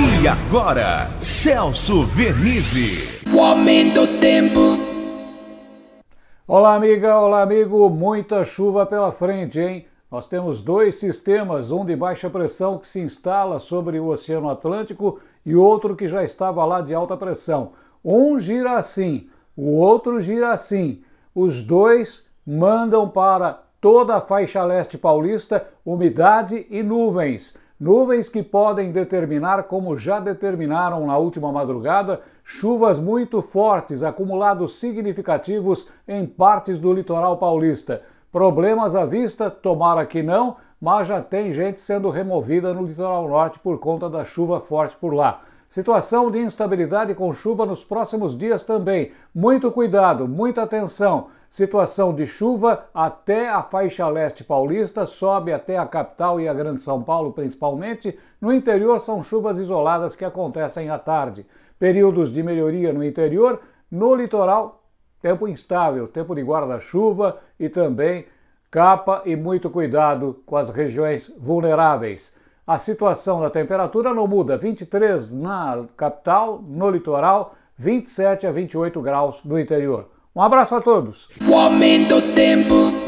E agora, Celso Vernizzi. O aumento do tempo. Olá, amiga, olá, amigo. Muita chuva pela frente, hein? Nós temos dois sistemas, um de baixa pressão que se instala sobre o Oceano Atlântico e outro que já estava lá de alta pressão. Um gira assim, o outro gira assim. Os dois mandam para toda a faixa leste paulista umidade e nuvens. Nuvens que podem determinar, como já determinaram na última madrugada, chuvas muito fortes, acumulados significativos em partes do litoral paulista. Problemas à vista, tomara que não, mas já tem gente sendo removida no litoral norte por conta da chuva forte por lá. Situação de instabilidade com chuva nos próximos dias também. Muito cuidado, muita atenção. Situação de chuva até a faixa leste paulista, sobe até a capital e a Grande São Paulo principalmente. No interior são chuvas isoladas que acontecem à tarde. Períodos de melhoria no interior, no litoral, tempo instável, tempo de guarda-chuva e também capa e muito cuidado com as regiões vulneráveis. A situação da temperatura não muda, 23 na capital, no litoral, 27 a 28 graus no interior. Um abraço a todos. O aumento tempo.